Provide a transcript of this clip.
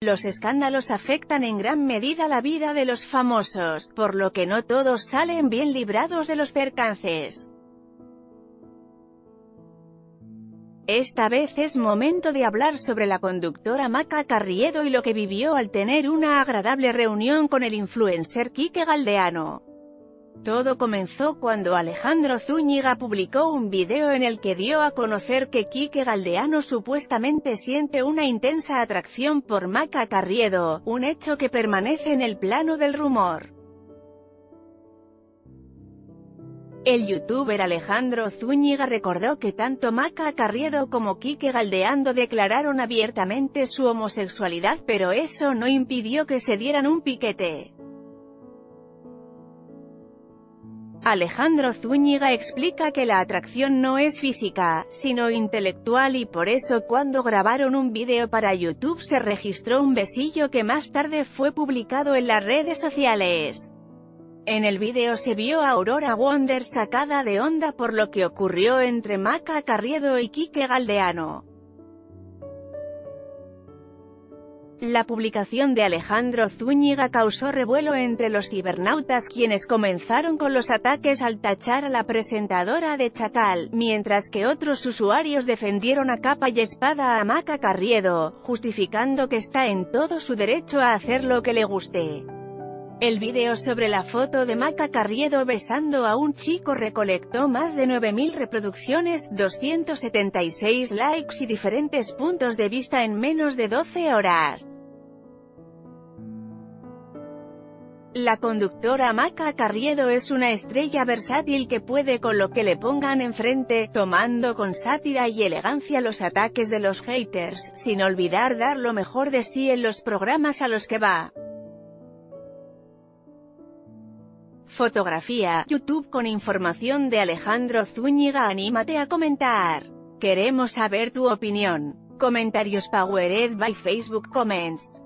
Los escándalos afectan en gran medida la vida de los famosos, por lo que no todos salen bien librados de los percances. Esta vez es momento de hablar sobre la conductora Maca Carriedo y lo que vivió al tener una agradable reunión con el influencer Quique Galdeano. Todo comenzó cuando Alejandro Zúñiga publicó un video en el que dio a conocer que Quique Galdeano supuestamente siente una intensa atracción por Maca Carriedo, un hecho que permanece en el plano del rumor. El youtuber Alejandro Zúñiga recordó que tanto Maca Carriedo como Quique Galdeano declararon abiertamente su homosexualidad pero eso no impidió que se dieran un piquete. Alejandro Zúñiga explica que la atracción no es física, sino intelectual y por eso cuando grabaron un vídeo para YouTube se registró un besillo que más tarde fue publicado en las redes sociales. En el vídeo se vio a Aurora Wonder sacada de onda por lo que ocurrió entre Maca Carriedo y Quique Galdeano. La publicación de Alejandro Zúñiga causó revuelo entre los cibernautas quienes comenzaron con los ataques al tachar a la presentadora de Chacal, mientras que otros usuarios defendieron a capa y espada a Maca Carriedo, justificando que está en todo su derecho a hacer lo que le guste. El video sobre la foto de Maca Carriedo besando a un chico recolectó más de 9.000 reproducciones, 276 likes y diferentes puntos de vista en menos de 12 horas. La conductora Maca Carriedo es una estrella versátil que puede con lo que le pongan enfrente, tomando con sátira y elegancia los ataques de los haters, sin olvidar dar lo mejor de sí en los programas a los que va. Fotografía, YouTube con información de Alejandro Zúñiga Anímate a comentar. Queremos saber tu opinión. Comentarios Powered by Facebook Comments.